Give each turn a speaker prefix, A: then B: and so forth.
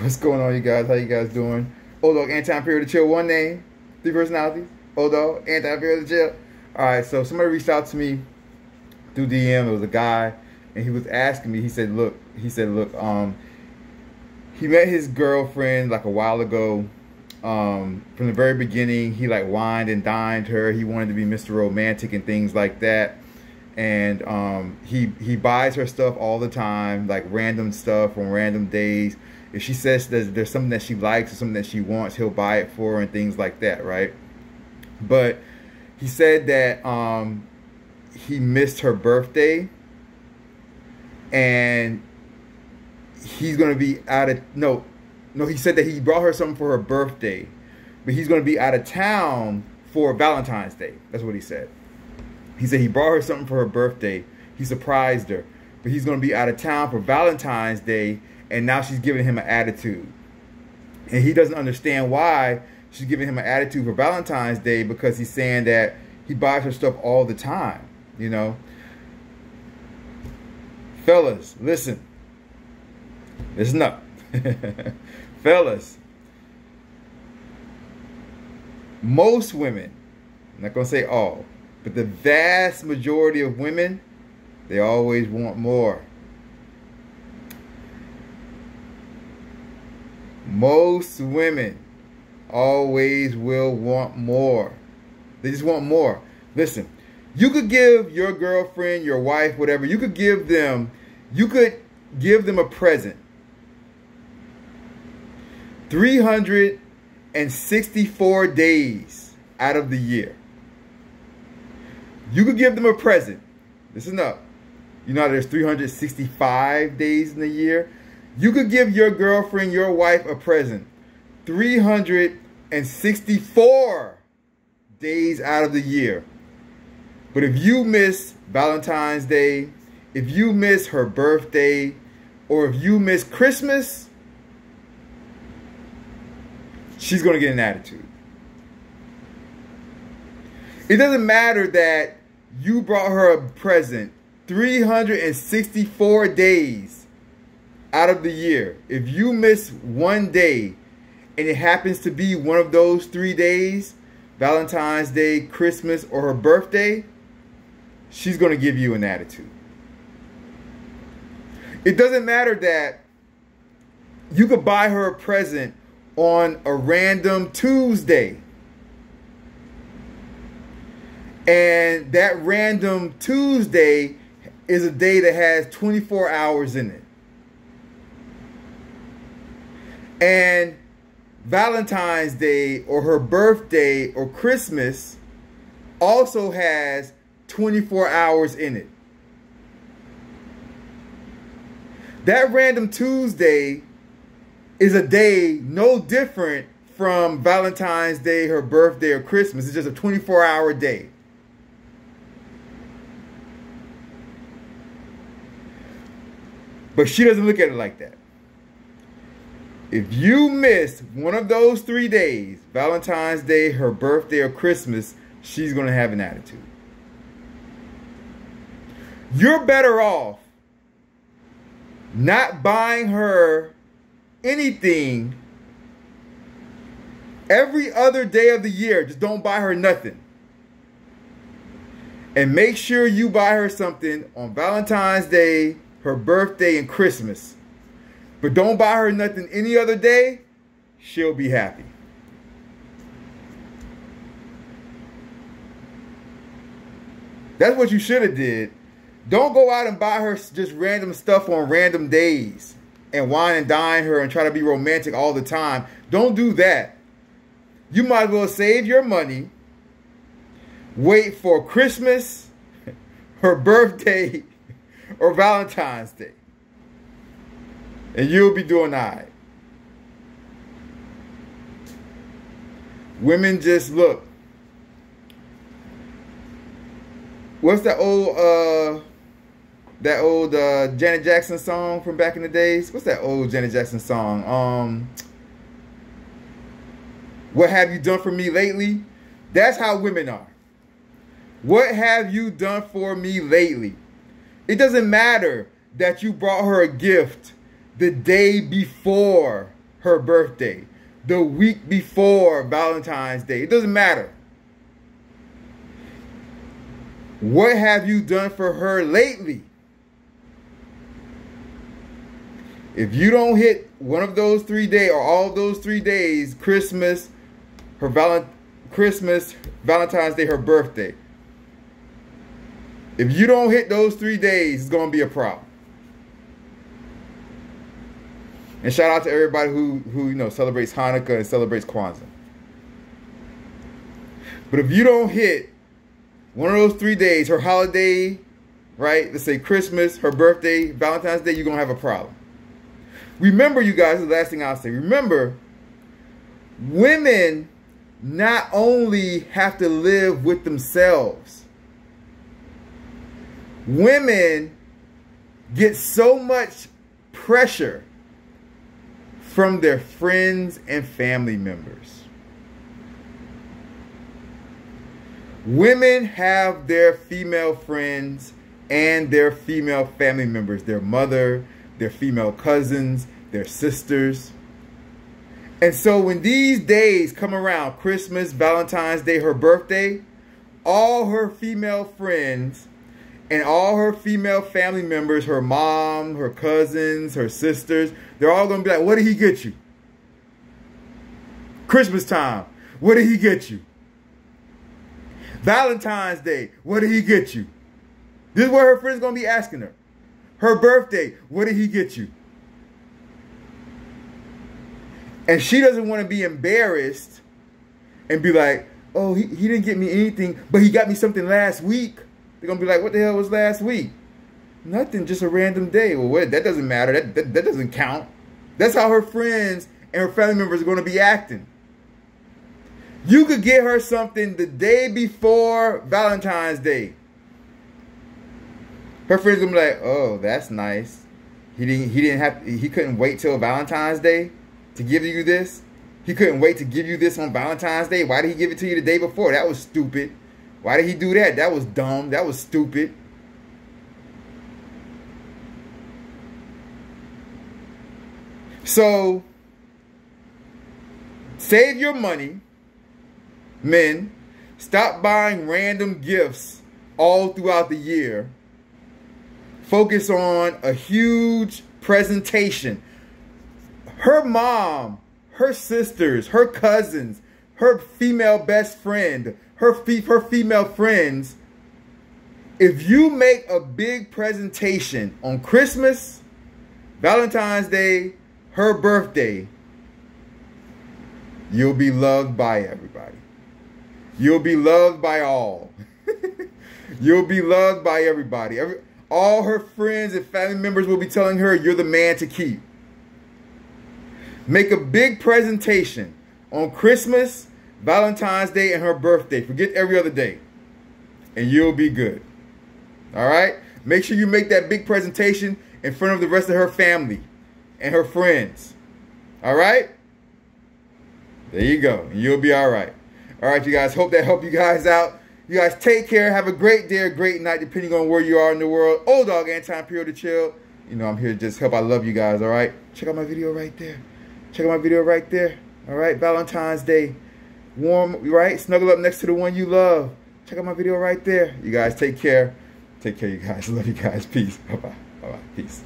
A: What's going on, you guys? How you guys doing? O Dogg, anti-imperial Tha Chill. One name, three personalities. O Dogg, anti-imperial Tha Chill. All right, so somebody reached out to me through DM. It was a guy, and he was asking me. He said, "Look," he said, "Look, um, he met his girlfriend like a while ago. Um, from the very beginning, he like wined and dined her. He wanted to be Mr. Romantic and things like that." and um, he he buys her stuff all the time, like random stuff on random days. If she says that there's something that she likes or something that she wants, he'll buy it for her and things like that, right? But he said that um, he missed her birthday, and he's gonna be out of no, no. He said that he brought her something for her birthday, but he's gonna be out of town for Valentine's Day. That's what he said. He said he brought her something for her birthday. He surprised her. But he's going to be out of town for Valentine's Day, and now she's giving him an attitude. And he doesn't understand why she's giving him an attitude for Valentine's Day because he's saying that he buys her stuff all the time, you know. Fellas, listen. Listen up. Fellas, most women, I'm not going to say all, but the vast majority of women, they always want more. Most women always will want more. They just want more. Listen, you could give your girlfriend, your wife, whatever, you could give them, you could give them a present. 364 days out of the year. You could give them a present. Listen up. You know there's 365 days in a year. You could give your girlfriend, your wife a present. 364 days out of the year. But if you miss Valentine's Day, if you miss her birthday, or if you miss Christmas, she's going to get an attitude. It doesn't matter that you brought her a present 364 days out of the year. If you miss one day and it happens to be one of those three days, Valentine's Day, Christmas, or her birthday, she's going to give you an attitude. It doesn't matter that you could buy her a present on a random Tuesday And that random Tuesday is a day that has 24 hours in it. And Valentine's Day or her birthday or Christmas also has 24 hours in it. That random Tuesday is a day no different from Valentine's Day, her birthday, or Christmas. It's just a 24 hour day. But she doesn't look at it like that. If you miss one of those three days, Valentine's Day, her birthday, or Christmas, she's going to have an attitude. You're better off not buying her anything every other day of the year. Just don't buy her nothing. And make sure you buy her something on Valentine's Day, her birthday and Christmas. But don't buy her nothing any other day, she'll be happy. That's what you should have did. Don't go out and buy her just random stuff on random days and wine and dine her and try to be romantic all the time. Don't do that. You might as well save your money, wait for Christmas, her birthday, or Valentine's Day. And you'll be doing all right. Women just look. What's that old uh that old uh Janet Jackson song from back in the days? What's that old Janet Jackson song? Um What have you done for me lately? That's how women are. What have you done for me lately? It doesn't matter that you brought her a gift the day before her birthday, the week before Valentine's Day. It doesn't matter. What have you done for her lately? If you don't hit one of those three days or all those three days, Christmas, her Valent Christmas, Valentine's Day, her birthday. If you don't hit those three days, it's gonna be a problem. And shout out to everybody who who you know celebrates Hanukkah and celebrates Kwanzaa. But if you don't hit one of those three days, her holiday, right? Let's say Christmas, her birthday, Valentine's Day, you're gonna have a problem. Remember, you guys, the last thing I'll say. Remember, women not only have to live with themselves, women get so much pressure from their friends and family members. Women have their female friends and their female family members, their mother, their female cousins, their sisters. And so when these days come around, Christmas, Valentine's Day, her birthday, all her female friends and all her female family members, her mom, her cousins, her sisters, they're all going to be like, what did he get you? Christmas time, what did he get you? Valentine's Day, what did he get you? This is what her friends going to be asking her. Her birthday, what did he get you? And she doesn't want to be embarrassed and be like, oh, he, he didn't get me anything, but he got me something last week. They're to be like, what the hell was last week? Nothing, just a random day. Well, what, that doesn't matter. That, that, that doesn't count. That's how her friends and her family members are to be acting. You could get her something the day before Valentine's Day. Her friends gonna be like, "Oh, that's nice. He didn't. He didn't have. He couldn't wait till Valentine's Day to give you this. He couldn't wait to give you this on Valentine's Day. Why did he give it to you the day before? That was stupid. Why did he do that? That was dumb. That was stupid. So, save your money, men. Stop buying random gifts all throughout the year. Focus on a huge presentation her mom, her sisters, her cousins, her female best friend, her, her female friends, if you make a big presentation on Christmas, Valentine's Day, her birthday, you'll be loved by everybody. You'll be loved by all. you'll be loved by everybody. Every, all her friends and family members will be telling her you're the man to keep. Make a big presentation on Christmas, Valentine's Day, and her birthday. Forget every other day. And you'll be good. All right? Make sure you make that big presentation in front of the rest of her family and her friends. All right? There you go. You'll be all right. All right, you guys. Hope that helped you guys out. You guys take care. Have a great day or great night, depending on where you are in the world. O Dogg, Anton Period Tha Chill. You know, I'm here to just help. I love you guys, all right? Check out my video right there. Check out my video right there. All right, Valentine's Day. Warm, right? Snuggle up next to the one you love. Check out my video right there. You guys take care. Take care, you guys. Love you guys. Peace. Bye-bye. Bye-bye. Peace.